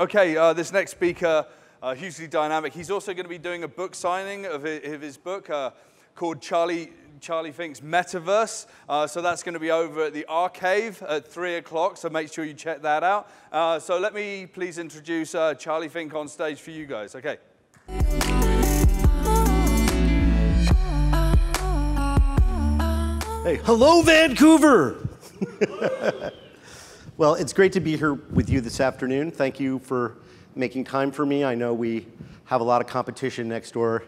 Okay, uh, this next speaker, uh, hugely dynamic. He's also going to be doing a book signing of his, of his book uh, called Charlie, Charlie Fink's Metaverse. Uh, so that's going to be over at the Arcave at 3 o'clock, so make sure you check that out. Uh, so let me please introduce uh, Charlie Fink on stage for you guys. Okay. Hey, hello, Vancouver! well, it's great to be here with you this afternoon. Thank you for making time for me. I know we have a lot of competition next door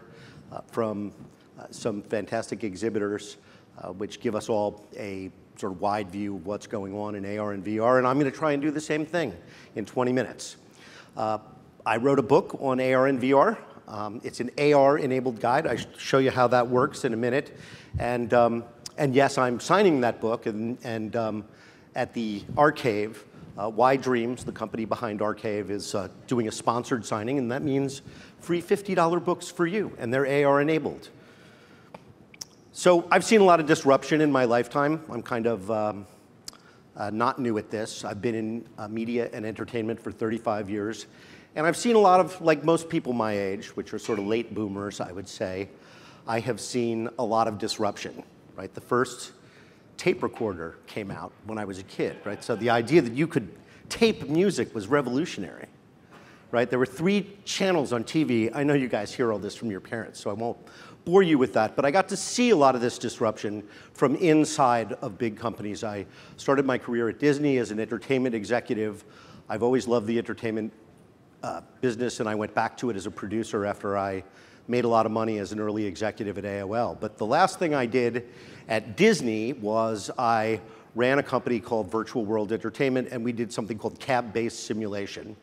uh, from uh, some fantastic exhibitors, uh, which give us all a sort of wide view of what's going on in AR and VR, and I'm going to try and do the same thing in 20 minutes. Uh, I wrote a book on AR and VR. Um, it's an AR-enabled guide. I show you how that works in a minute. And um, and yes, I'm signing that book, and, and um, at the Arcave, uh, YDreams, the company behind Arcave, is uh, doing a sponsored signing, and that means free $50 books for you, and they're AR enabled. So I've seen a lot of disruption in my lifetime. I'm kind of um, uh, not new at this. I've been in uh, media and entertainment for 35 years, and I've seen a lot of, like most people my age, which are sort of late boomers, I would say, I have seen a lot of disruption right? The first tape recorder came out when I was a kid, right? So the idea that you could tape music was revolutionary, right? There were three channels on TV. I know you guys hear all this from your parents, so I won't bore you with that, but I got to see a lot of this disruption from inside of big companies. I started my career at Disney as an entertainment executive. I've always loved the entertainment uh, business, and I went back to it as a producer after I made a lot of money as an early executive at AOL. But the last thing I did at Disney was I ran a company called Virtual World Entertainment, and we did something called cab-based simulation.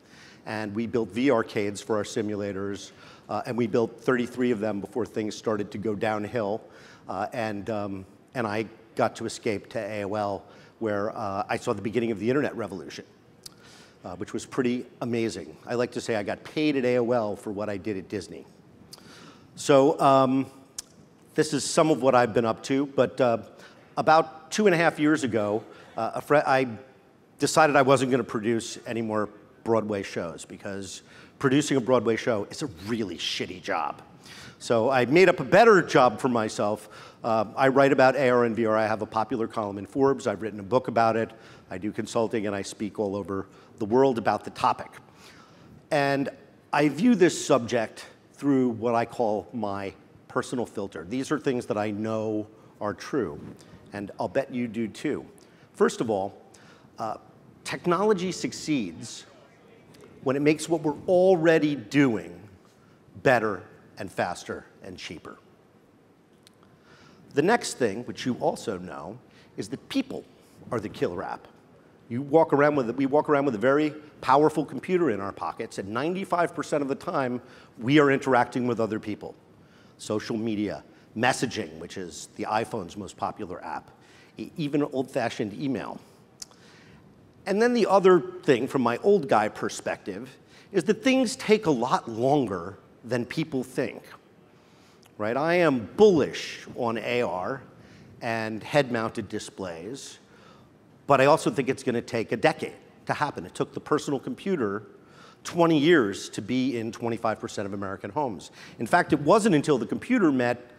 And we built VR-arcades for our simulators, uh, and we built 33 of them before things started to go downhill. Uh, and, um, and I got to escape to AOL, where uh, I saw the beginning of the internet revolution. Uh, which was pretty amazing. I like to say I got paid at AOL for what I did at Disney. So um, this is some of what I've been up to, but uh, about two and a half years ago, uh, I decided I wasn't going to produce any more Broadway shows because producing a Broadway show is a really shitty job. So I made up a better job for myself. Uh, I write about AR and VR. I have a popular column in Forbes. I've written a book about it. I do consulting and I speak all over the world about the topic. And I view this subject through what I call my personal filter. These are things that I know are true, and I'll bet you do too. First of all, uh, technology succeeds when it makes what we're already doing better and faster and cheaper. The next thing, which you also know, is that people are the killer app. You walk around with, we walk around with a very powerful computer in our pockets, and 95% of the time, we are interacting with other people. Social media, messaging, which is the iPhone's most popular app, even old-fashioned email. And then the other thing, from my old guy perspective, is that things take a lot longer than people think. Right? I am bullish on AR and head-mounted displays but I also think it's going to take a decade to happen. It took the personal computer 20 years to be in 25% of American homes. In fact, it wasn't until the computer met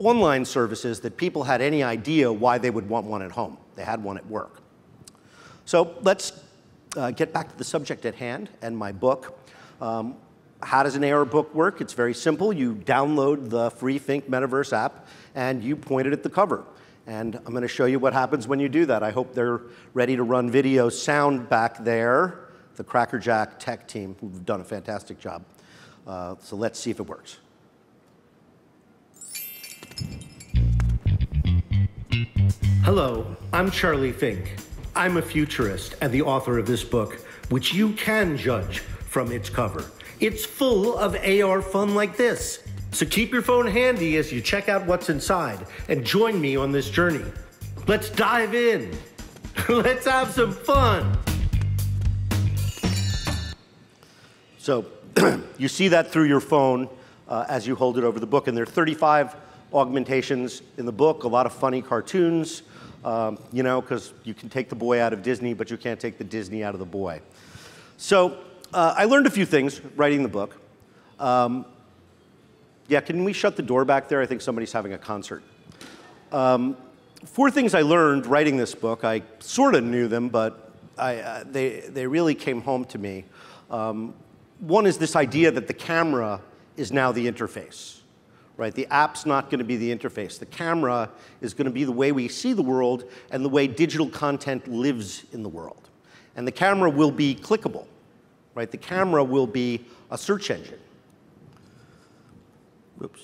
online services that people had any idea why they would want one at home. They had one at work. So let's uh, get back to the subject at hand and my book. Um, how does an AR book work? It's very simple. You download the free Fink Metaverse app and you point it at the cover. And I'm going to show you what happens when you do that. I hope they're ready to run video sound back there, the Crackerjack tech team, who've done a fantastic job. Uh, so let's see if it works. Hello, I'm Charlie Fink. I'm a futurist and the author of this book, which you can judge from its cover. It's full of AR fun like this. So keep your phone handy as you check out what's inside and join me on this journey. Let's dive in. Let's have some fun. So you see that through your phone uh, as you hold it over the book. And there are 35 augmentations in the book, a lot of funny cartoons, um, you know, because you can take the boy out of Disney, but you can't take the Disney out of the boy. So uh, I learned a few things writing the book. Um, yeah, can we shut the door back there? I think somebody's having a concert. Um, four things I learned writing this book. I sort of knew them, but I, uh, they, they really came home to me. Um, one is this idea that the camera is now the interface, right? The app's not going to be the interface. The camera is going to be the way we see the world and the way digital content lives in the world. And the camera will be clickable, right? The camera will be a search engine. Oops.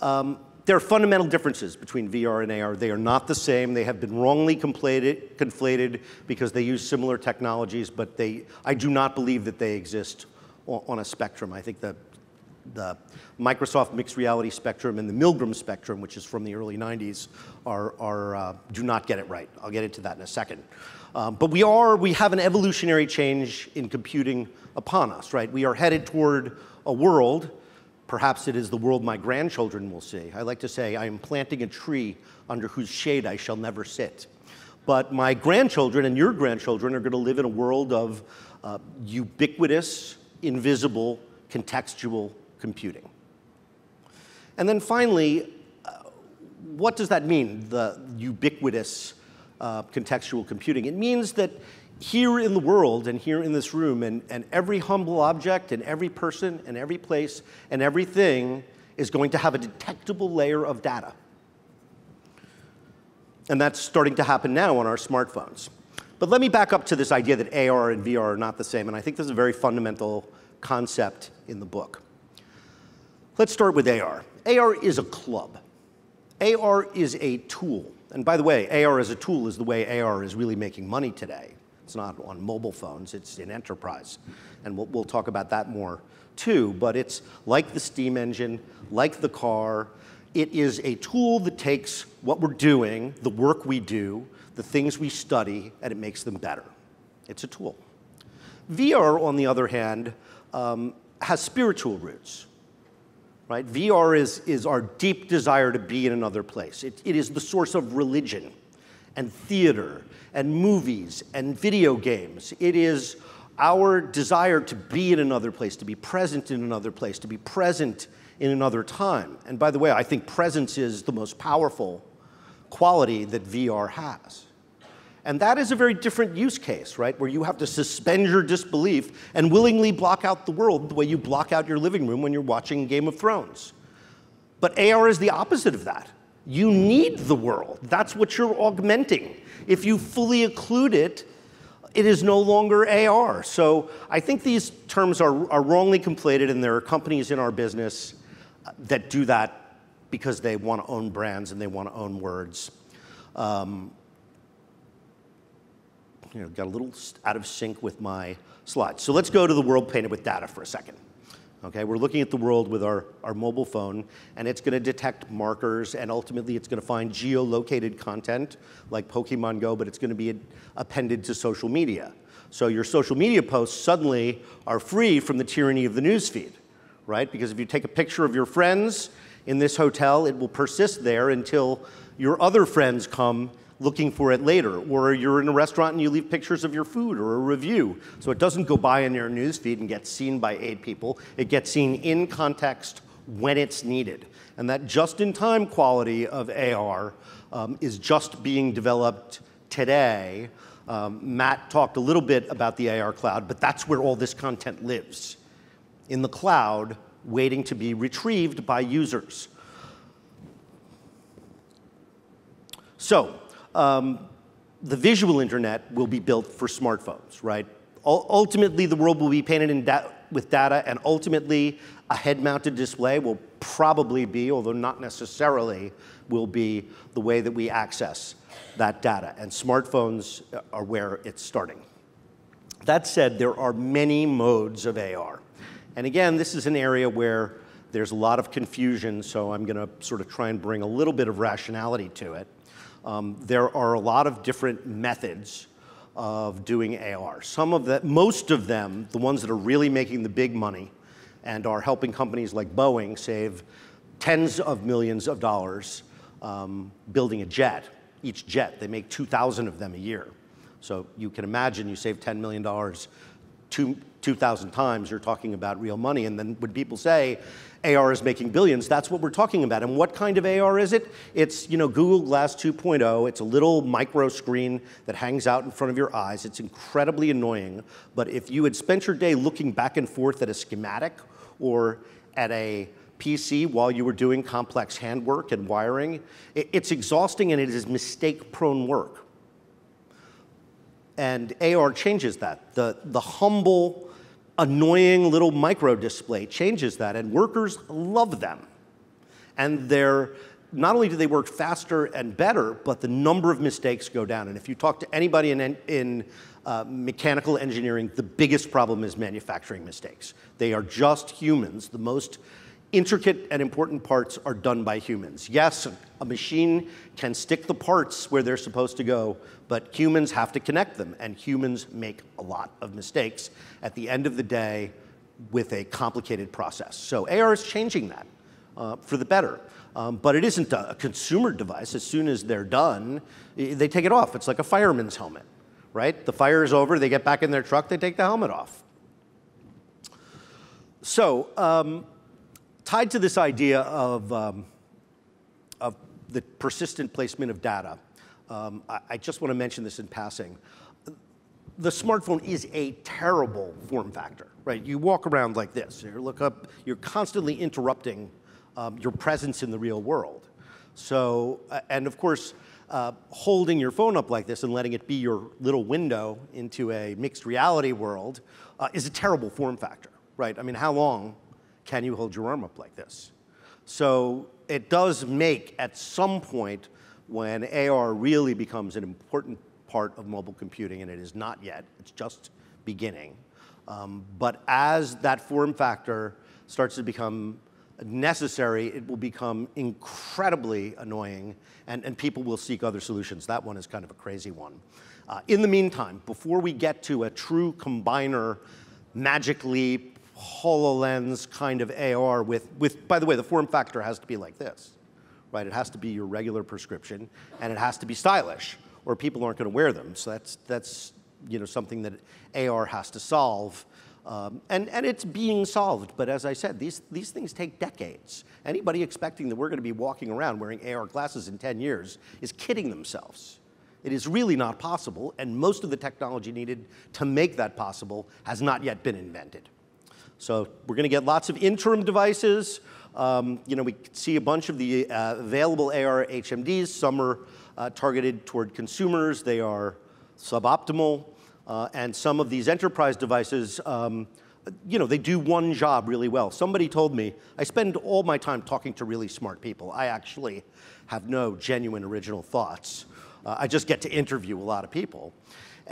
Um, there are fundamental differences between VR and AR. They are not the same. They have been wrongly conflated because they use similar technologies, but they, I do not believe that they exist on, on a spectrum. I think the, the Microsoft mixed reality spectrum and the Milgram spectrum, which is from the early 90s, are, are, uh, do not get it right. I'll get into that in a second. Um, but we are, we have an evolutionary change in computing upon us, right? We are headed toward a world Perhaps it is the world my grandchildren will see. I like to say, I am planting a tree under whose shade I shall never sit. But my grandchildren and your grandchildren are going to live in a world of uh, ubiquitous, invisible, contextual computing. And then finally, uh, what does that mean, the ubiquitous uh, contextual computing? It means that here in the world and here in this room, and, and every humble object and every person and every place and everything is going to have a detectable layer of data. And that's starting to happen now on our smartphones. But let me back up to this idea that AR and VR are not the same, and I think this is a very fundamental concept in the book. Let's start with AR. AR is a club. AR is a tool. And by the way, AR as a tool is the way AR is really making money today. It's not on mobile phones, it's in enterprise. And we'll, we'll talk about that more too. But it's like the steam engine, like the car. It is a tool that takes what we're doing, the work we do, the things we study, and it makes them better. It's a tool. VR, on the other hand, um, has spiritual roots. Right? VR is, is our deep desire to be in another place. It, it is the source of religion and theater and movies and video games. It is our desire to be in another place, to be present in another place, to be present in another time. And by the way, I think presence is the most powerful quality that VR has. And that is a very different use case, right? Where you have to suspend your disbelief and willingly block out the world the way you block out your living room when you're watching Game of Thrones. But AR is the opposite of that. You need the world. That's what you're augmenting. If you fully occlude it, it is no longer AR. So I think these terms are, are wrongly conflated, and there are companies in our business that do that because they want to own brands and they want to own words. Um, you know, got a little out of sync with my slides. So let's go to the world painted with data for a second. Okay, we're looking at the world with our, our mobile phone, and it's going to detect markers, and ultimately it's going to find geolocated content like Pokemon Go, but it's going to be appended to social media. So your social media posts suddenly are free from the tyranny of the newsfeed, right? Because if you take a picture of your friends in this hotel, it will persist there until your other friends come looking for it later. Or you're in a restaurant and you leave pictures of your food or a review. So it doesn't go by in your newsfeed and get seen by eight people. It gets seen in context when it's needed. And that just-in-time quality of AR um, is just being developed today. Um, Matt talked a little bit about the AR cloud, but that's where all this content lives. In the cloud, waiting to be retrieved by users. So, um, the visual internet will be built for smartphones, right? U ultimately, the world will be painted da with data, and ultimately, a head-mounted display will probably be, although not necessarily, will be the way that we access that data. And smartphones are where it's starting. That said, there are many modes of AR. And again, this is an area where there's a lot of confusion, so I'm going to sort of try and bring a little bit of rationality to it. Um, there are a lot of different methods of doing AR. Some of that, most of them, the ones that are really making the big money and are helping companies like Boeing save tens of millions of dollars um, building a jet. Each jet, they make 2,000 of them a year. So you can imagine you save $10 million two, 2,000 times, you're talking about real money. And then when people say AR is making billions, that's what we're talking about. And what kind of AR is it? It's you know Google Glass 2.0. It's a little micro screen that hangs out in front of your eyes. It's incredibly annoying. But if you had spent your day looking back and forth at a schematic or at a PC while you were doing complex handwork and wiring, it's exhausting and it is mistake prone work. And AR changes that. The, the humble, annoying little micro display changes that, and workers love them. And they're not only do they work faster and better, but the number of mistakes go down. And if you talk to anybody in, in uh, mechanical engineering, the biggest problem is manufacturing mistakes. They are just humans. The most intricate and important parts are done by humans. Yes, a machine can stick the parts where they're supposed to go, but humans have to connect them, and humans make a lot of mistakes at the end of the day with a complicated process. So AR is changing that uh, for the better. Um, but it isn't a, consumer device. As soon as they're done, they take it off. It's like a fireman's helmet, right? The fire is over, they get back in their truck, they take the helmet off. So, um, tied to this idea of, um, of the persistent placement of data, um, I, I, just want to mention this in passing. The smartphone is a terrible form factor, right? You walk around like this. You look up. You're constantly interrupting um, your presence in the real world. So, uh, and of course, uh, holding your phone up like this and letting it be your little window into a mixed reality world uh, is a terrible form factor, right? I mean, how long can you hold your arm up like this? So it does make, at some point, when AR really becomes an important part of mobile computing, and it is not yet, it's just beginning. Um, but as that form factor starts to become necessary, it will become incredibly annoying, and, and people will seek other solutions. That one is kind of a crazy one. Uh, in the meantime, before we get to a true combiner magically HoloLens kind of AR with, with, by the way, the form factor has to be like this, right? It has to be your regular prescription and it has to be stylish or people aren't going to wear them. So that's, that's you know, something that AR has to solve. Um, and, and it's being solved, but as I said, these, these things take decades. Anybody expecting that we're going to be walking around wearing AR glasses in 10 years is kidding themselves. It is really not possible, and most of the technology needed to make that possible has not yet been invented. So we're going to get lots of interim devices. Um, you know, we see a bunch of the uh, available AR HMDs. Some are uh, targeted toward consumers. They are suboptimal. Uh, and some of these enterprise devices, um, you know, they do one job really well. Somebody told me, I spend all my time talking to really smart people. I actually have no genuine original thoughts. Uh, I just get to interview a lot of people.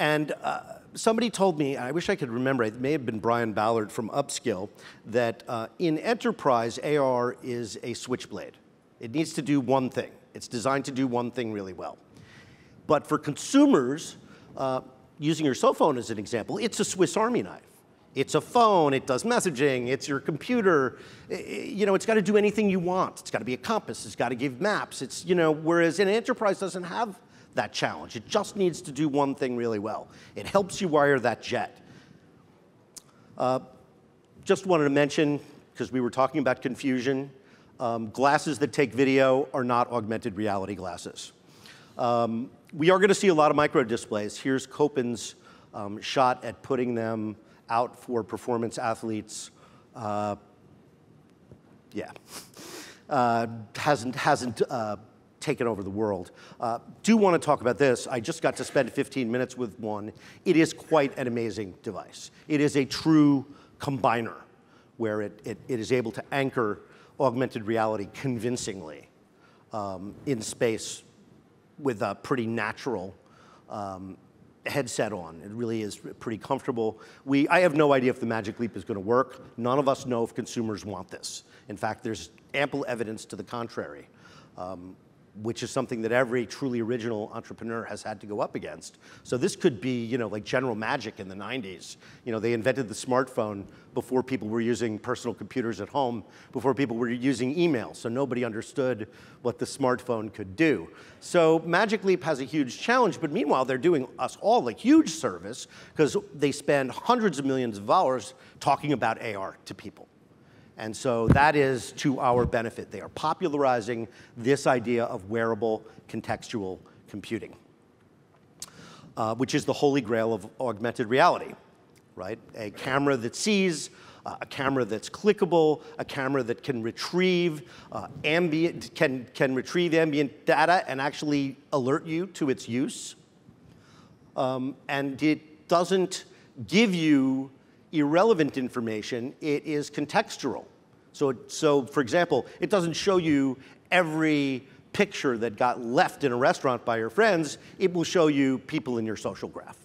And uh, somebody told me, I wish I could remember, it may have been Brian Ballard from Upskill, that uh, in enterprise, AR is a switchblade. It needs to do one thing. It's designed to do one thing really well. But for consumers, uh, using your cell phone as an example, it's a Swiss Army knife. It's a phone, it does messaging, it's your computer. You know, it's got to do anything you want. It's got to be a compass, it's got to give maps. It's, you know, whereas an enterprise doesn't have that challenge. It just needs to do one thing really well. It helps you wire that jet. Uh, just wanted to mention, because we were talking about confusion, um, glasses that take video are not augmented reality glasses. Um, we are going to see a lot of micro displays. Here's Kopin's um, shot at putting them out for performance athletes. Uh, yeah, uh, hasn't hasn't uh, taken over the world. Uh, do want to talk about this. I just got to spend 15 minutes with one. It is quite an amazing device. It is a true combiner where it, it, it is able to anchor augmented reality convincingly um, in space with a pretty natural um, headset on. It really is pretty comfortable. We, I have no idea if the Magic Leap is going to work. None of us know if consumers want this. In fact, there's ample evidence to the contrary. Um, which is something that every truly original entrepreneur has had to go up against. So this could be, you know, like General Magic in the 90s. You know, they invented the smartphone before people were using personal computers at home, before people were using email, so nobody understood what the smartphone could do. So Magic Leap has a huge challenge, but meanwhile, they're doing us all a huge service because they spend hundreds of millions of dollars talking about AR to people. And so that is to our benefit. They are popularizing this idea of wearable contextual computing, uh, which is the holy grail of augmented reality, right? A camera that sees, uh, a camera that's clickable, a camera that can retrieve uh, ambient, can, can retrieve ambient data and actually alert you to its use. Um, and it doesn't give you irrelevant information, it is contextual. So, so for example, it doesn't show you every picture that got left in a restaurant by your friends, it will show you people in your social graph.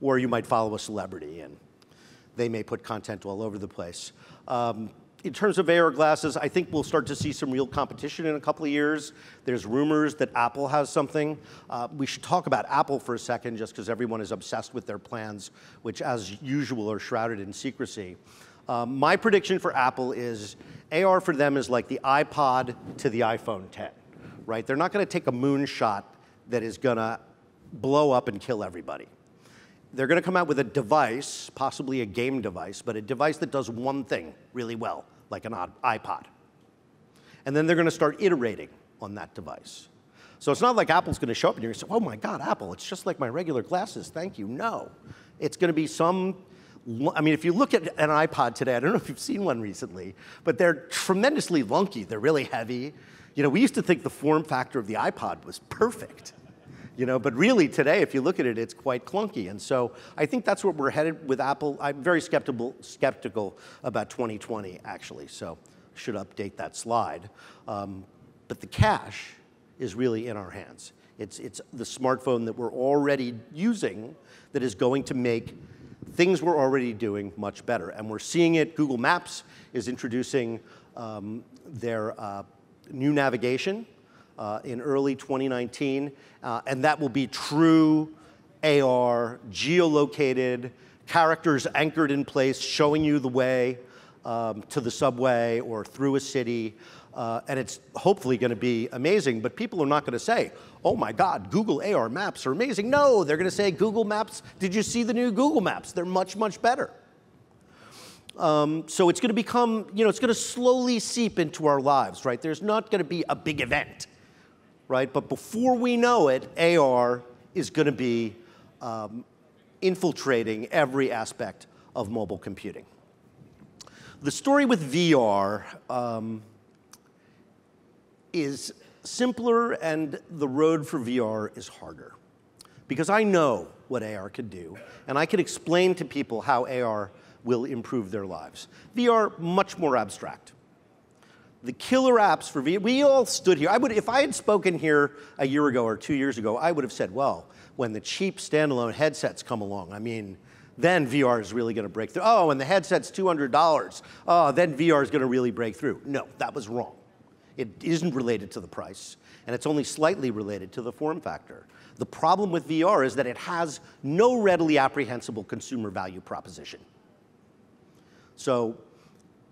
Or you might follow a celebrity and they may put content all over the place. Um, in terms of AR glasses, I think we'll start to see some real competition in a couple of years. There's rumors that Apple has something. Uh, we should talk about Apple for a second, just because everyone is obsessed with their plans, which, as usual, are shrouded in secrecy. Um, my prediction for Apple is AR for them is like the iPod to the iPhone 10, right? They're not going to take a moonshot that is going to blow up and kill everybody. They're going to come out with a device, possibly a game device, but a device that does one thing really well, like an iPod. And then they're going to start iterating on that device. So it's not like Apple's going to show up and you're going to say, oh my God, Apple, it's just like my regular glasses, thank you. No. It's going to be some, I mean, if you look at an iPod today, I don't know if you've seen one recently, but they're tremendously lunky. They're really heavy. You know, we used to think the form factor of the iPod was perfect. You know, but really today, if you look at it, it's quite clunky. And so I think that's where we're headed with Apple. I'm very skeptical, skeptical about 2020, actually. So should update that slide. Um, but the cash is really in our hands. It's, it's the smartphone that we're already using that is going to make things we're already doing much better. And we're seeing it. Google Maps is introducing um, their uh, new navigation uh, in early 2019, uh, and that will be true AR, geolocated, characters anchored in place, showing you the way um, to the subway or through a city. Uh, and it's hopefully going to be amazing, but people are not going to say, oh my God, Google AR maps are amazing. No, they're going to say, Google Maps, did you see the new Google Maps? They're much, much better. Um, so it's going to become, you know, it's going to slowly seep into our lives, right? There's not going to be a big event right? But before we know it, AR is going to be um, infiltrating every aspect of mobile computing. The story with VR um, is simpler and the road for VR is harder. Because I know what AR can do, and I can explain to people how AR will improve their lives. VR, much more abstract the killer apps for VR. We all stood here. I would, if I had spoken here a year ago or two years ago, I would have said, well, when the cheap standalone headsets come along, I mean, then VR is really going to break through. Oh, and the headset's $200. Oh, then VR is going to really break through. No, that was wrong. It isn't related to the price, and it's only slightly related to the form factor. The problem with VR is that it has no readily apprehensible consumer value proposition. So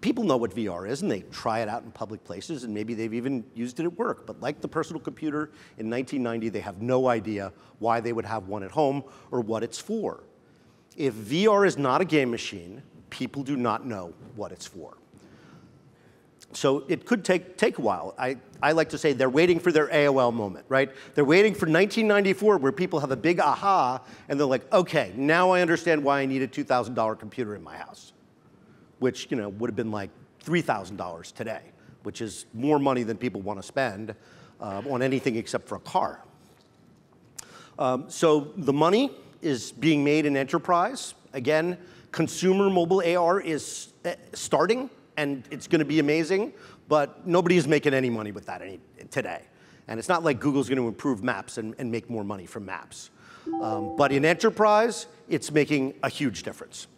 people know what VR is and they try it out in public places and maybe they've even used it at work. But like the personal computer in 1990, they have no idea why they would have one at home or what it's for. If VR is not a game machine, people do not know what it's for. So it could take, take a while. I, I like to say they're waiting for their AOL moment, right? They're waiting for 1994 where people have a big aha and they're like, okay, now I understand why I need a $2,000 computer in my house which you know, would have been like $3,000 today, which is more money than people want to spend uh, on anything except for a car. Um, so the money is being made in enterprise. Again, consumer mobile AR is uh, starting, and it's going to be amazing, but nobody is making any money with that any, today. And it's not like Google's going to improve maps and, and make more money from maps. Um, but in enterprise, it's making a huge difference.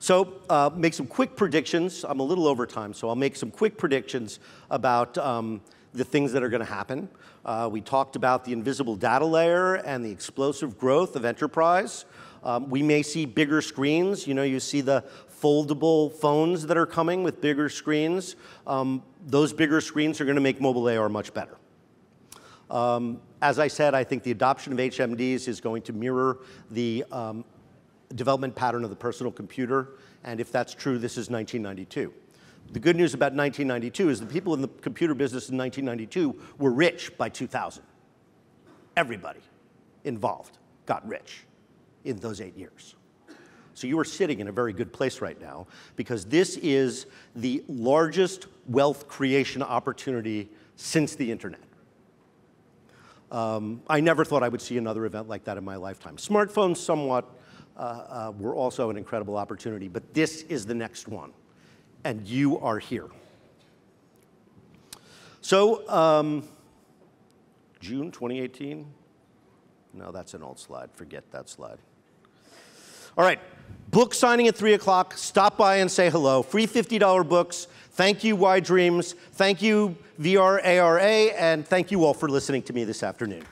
So uh, make some quick predictions. I'm a little over time, so I'll make some quick predictions about um, the things that are going to happen. Uh, we talked about the invisible data layer and the explosive growth of enterprise. Um, we may see bigger screens. You know, you see the foldable phones that are coming with bigger screens. Um, those bigger screens are going to make mobile AR much better. Um, as I said, I think the adoption of HMDs is going to mirror the um, development pattern of the personal computer. And if that's true, this is 1992. The good news about 1992 is the people in the computer business in 1992 were rich by 2000. Everybody involved got rich in those eight years. So you are sitting in a very good place right now because this is the largest wealth creation opportunity since the internet. Um, I never thought I would see another event like that in my lifetime. Smartphones somewhat uh, uh, were also an incredible opportunity, but this is the next one, and you are here. So, um, June 2018? No, that's an old slide. Forget that slide. All right, book signing at 3 o'clock. Stop by and say hello. Free $50 books. Thank you, YDreams. Thank you, VRARA. And thank you all for listening to me this afternoon.